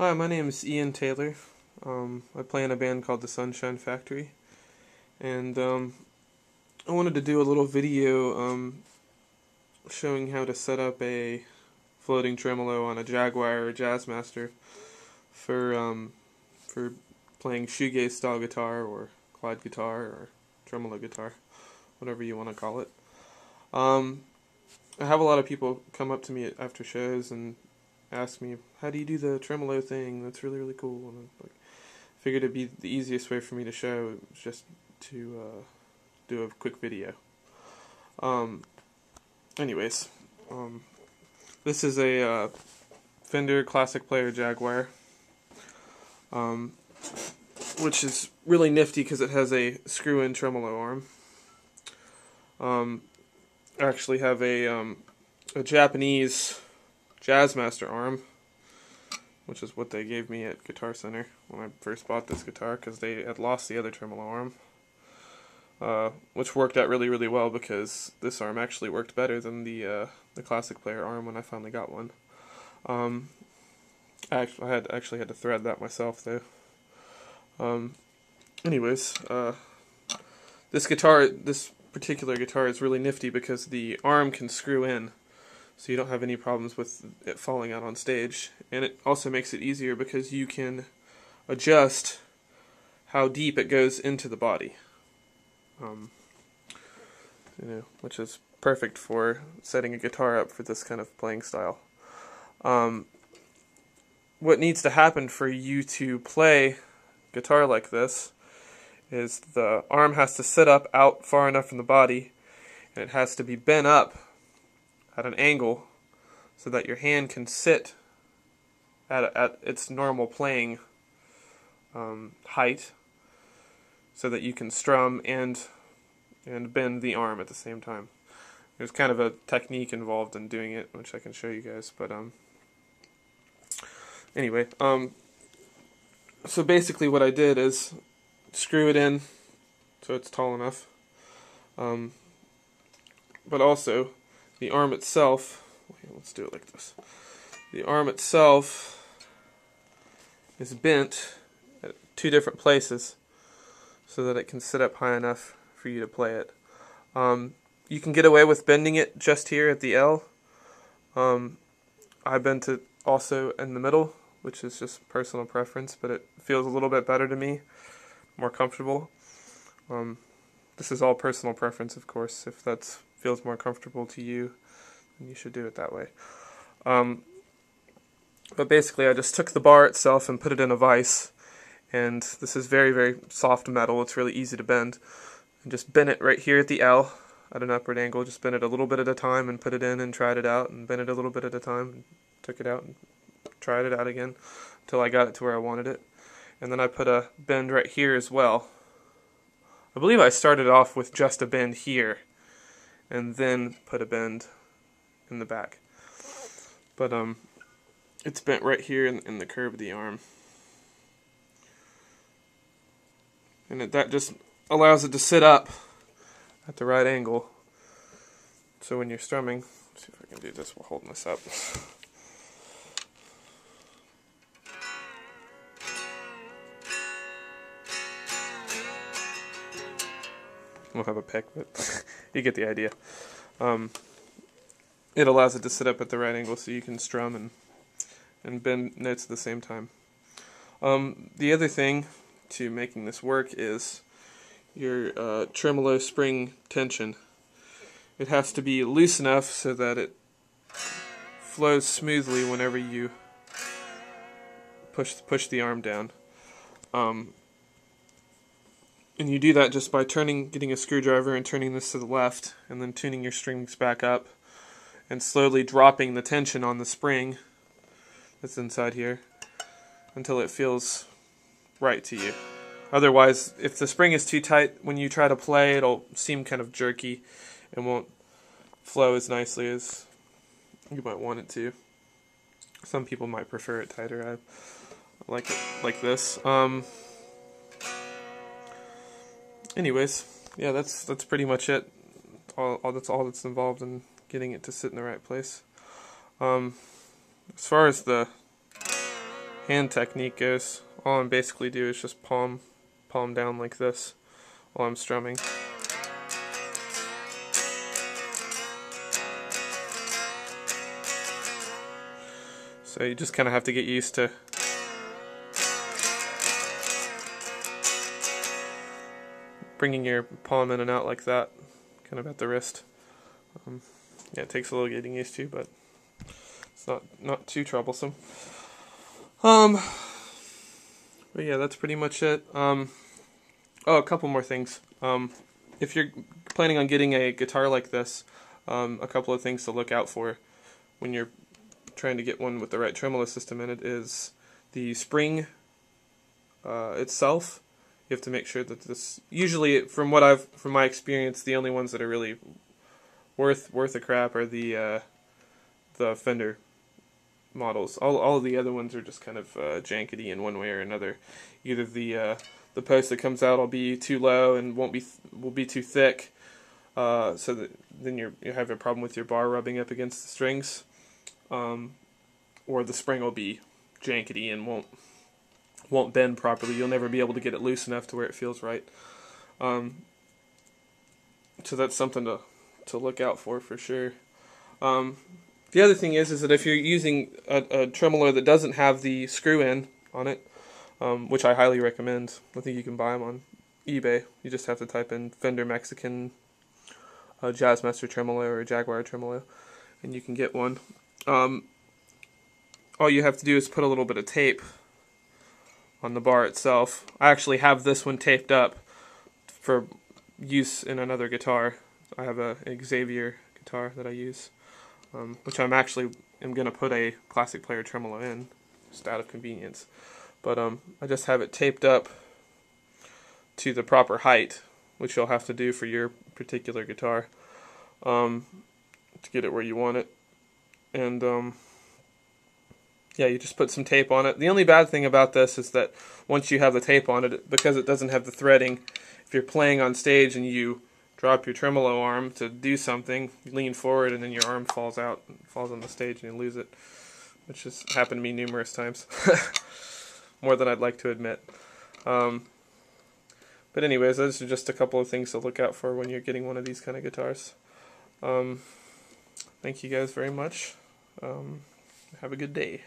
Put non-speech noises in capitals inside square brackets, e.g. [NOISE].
Hi, my name is Ian Taylor. Um, I play in a band called the Sunshine Factory, and um, I wanted to do a little video um, showing how to set up a floating tremolo on a Jaguar or Jazzmaster for um, for playing shoegaze style guitar or glide guitar or tremolo guitar, whatever you want to call it. Um, I have a lot of people come up to me after shows and ask me, "How do you do the tremolo thing? That's really really cool." And I like, figured it'd be the easiest way for me to show was just to uh, do a quick video. Um, anyways, um, this is a uh, Fender Classic Player Jaguar, um, which is really nifty because it has a screw-in tremolo arm. Um, I actually have a um, a Japanese Jazzmaster arm, which is what they gave me at Guitar Center when I first bought this guitar because they had lost the other tremolo arm. Uh, which worked out really, really well because this arm actually worked better than the uh, the classic player arm when I finally got one. Um, I, actually, had actually had to thread that myself though. Um, anyways, uh, this guitar, this particular guitar is really nifty because the arm can screw in, so you don't have any problems with it falling out on stage. And it also makes it easier because you can adjust how deep it goes into the body um, you know, which is perfect for setting a guitar up for this kind of playing style. Um, what needs to happen for you to play guitar like this is the arm has to sit up out far enough from the body and it has to be bent up at an angle so that your hand can sit at, at its normal playing um, height so that you can strum and and bend the arm at the same time. There's kind of a technique involved in doing it, which I can show you guys. But um, anyway, um, so basically what I did is screw it in so it's tall enough. Um, but also the arm itself. Let's do it like this. The arm itself is bent at two different places so that it can sit up high enough for you to play it. Um, you can get away with bending it just here at the L. Um, I bent it also in the middle, which is just personal preference, but it feels a little bit better to me, more comfortable. Um, this is all personal preference, of course. If that feels more comfortable to you, then you should do it that way. Um, but basically, I just took the bar itself and put it in a vise and this is very very soft metal. It's really easy to bend. And just bend it right here at the L at an upward angle. Just bend it a little bit at a time and put it in and tried it out and bend it a little bit at a time and took it out and tried it out again until I got it to where I wanted it. And then I put a bend right here as well. I believe I started off with just a bend here and then put a bend in the back but um it's bent right here in, in the curve of the arm and it, that just allows it to sit up at the right angle. So when you're strumming, see if I can do this while holding this up. [LAUGHS] We'll have a pick, but [LAUGHS] you get the idea. Um, it allows it to sit up at the right angle so you can strum and and bend notes at the same time. Um, the other thing to making this work is your uh, tremolo spring tension. It has to be loose enough so that it flows smoothly whenever you push push the arm down. Um, and you do that just by turning, getting a screwdriver and turning this to the left, and then tuning your strings back up, and slowly dropping the tension on the spring that's inside here until it feels right to you. Otherwise, if the spring is too tight when you try to play, it'll seem kind of jerky and won't flow as nicely as you might want it to. Some people might prefer it tighter. I like it like this. Um, anyways, yeah, that's that's pretty much it. All, all that's all that's involved in getting it to sit in the right place. Um, as far as the hand technique goes, all I'm basically do is just palm, palm down like this while I'm strumming. So you just kind of have to get used to bringing your palm in and out like that, kind of at the wrist. Um, yeah, it takes a little getting used to, but it's not not too troublesome. Um, but yeah, that's pretty much it. Um, oh, a couple more things. Um, if you're planning on getting a guitar like this, um, a couple of things to look out for when you're trying to get one with the right tremolo system in it is the spring uh, itself you have to make sure that this usually from what I've from my experience the only ones that are really worth worth a crap are the uh, the Fender models. All all the other ones are just kind of uh, jankety in one way or another. Either the uh, the post that comes out will be too low and won't be will be too thick, uh, so that then you you have a problem with your bar rubbing up against the strings, um, or the spring will be jankety and won't won't bend properly. You'll never be able to get it loose enough to where it feels right. Um, so that's something to to look out for for sure. Um, the other thing is is that if you're using a, a, tremolo that doesn't have the screw in on it, um, which I highly recommend. I think you can buy them on eBay. You just have to type in Fender Mexican uh, Jazzmaster tremolo or Jaguar tremolo, and you can get one. Um, all you have to do is put a little bit of tape on the bar itself. I actually have this one taped up for use in another guitar. I have a Xaviere guitar that I use, um, which I'm actually am going to put a classic player tremolo in, just out of convenience. But um, I just have it taped up to the proper height, which you'll have to do for your particular guitar um, to get it where you want it. And um, yeah, you just put some tape on it. The only bad thing about this is that once you have the tape on it, because it doesn't have the threading, if you're playing on stage and you drop your tremolo arm to do something, you lean forward and then your arm falls out, falls on the stage and you lose it, which has happened to me numerous times, [LAUGHS] more than I'd like to admit. Um, but anyways, those are just a couple of things to look out for when you're getting one of these kind of guitars. Um, thank you guys very much. Um, have a good day.